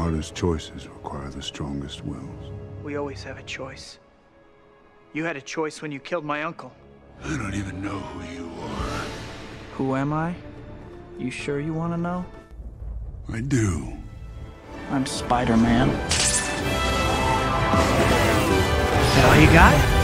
hardest choices require the strongest wills. We always have a choice. You had a choice when you killed my uncle. I don't even know who you are. Who am I? You sure you want to know? I do. I'm Spider-Man. Is that all you got?